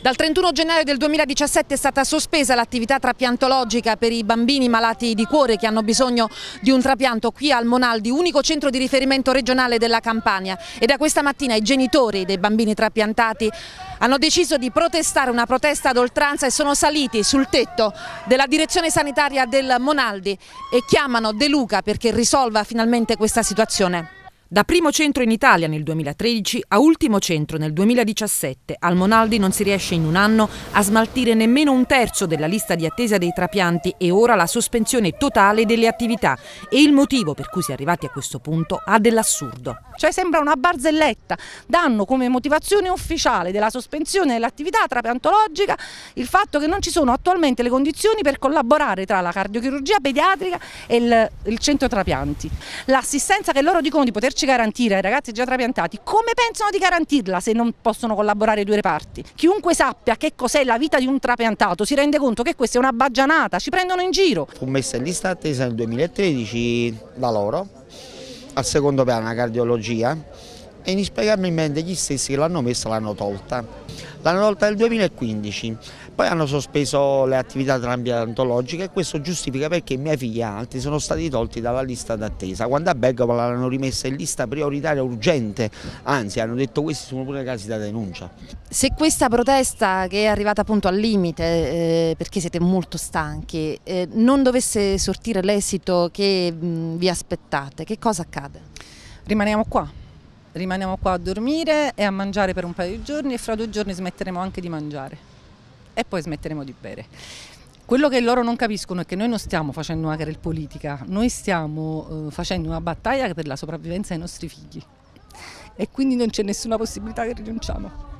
Dal 31 gennaio del 2017 è stata sospesa l'attività trapiantologica per i bambini malati di cuore che hanno bisogno di un trapianto qui al Monaldi, unico centro di riferimento regionale della Campania e da questa mattina i genitori dei bambini trapiantati hanno deciso di protestare una protesta ad oltranza e sono saliti sul tetto della direzione sanitaria del Monaldi e chiamano De Luca perché risolva finalmente questa situazione. Da primo centro in Italia nel 2013 a ultimo centro nel 2017, al Monaldi non si riesce in un anno a smaltire nemmeno un terzo della lista di attesa dei trapianti e ora la sospensione totale delle attività. E il motivo per cui si è arrivati a questo punto ha dell'assurdo. Cioè sembra una barzelletta, danno come motivazione ufficiale della sospensione dell'attività trapiantologica il fatto che non ci sono attualmente le condizioni per collaborare tra la cardiochirurgia pediatrica e il, il centro trapianti. L'assistenza che loro dicono di poterci garantire ai ragazzi già trapiantati, come pensano di garantirla se non possono collaborare i due reparti? Chiunque sappia che cos'è la vita di un trapiantato si rende conto che questa è una baggianata, ci prendono in giro. Fu messa in lista attesa nel 2013 da loro al secondo piano la cardiologia e inspiegabilmente gli stessi che l'hanno messa l'hanno tolta. L'hanno tolta nel 2015, poi hanno sospeso le attività trapiantologiche e questo giustifica perché i miei figli altri sono stati tolti dalla lista d'attesa. Quando a Bergamo l'hanno rimessa in lista prioritaria urgente, anzi hanno detto questi sono pure casi da denuncia. Se questa protesta che è arrivata appunto al limite, eh, perché siete molto stanchi, eh, non dovesse sortire l'esito che mh, vi aspettate, che cosa accade? Rimaniamo qua rimaniamo qua a dormire e a mangiare per un paio di giorni e fra due giorni smetteremo anche di mangiare e poi smetteremo di bere. Quello che loro non capiscono è che noi non stiamo facendo una querel politica, noi stiamo eh, facendo una battaglia per la sopravvivenza dei nostri figli e quindi non c'è nessuna possibilità che rinunciamo.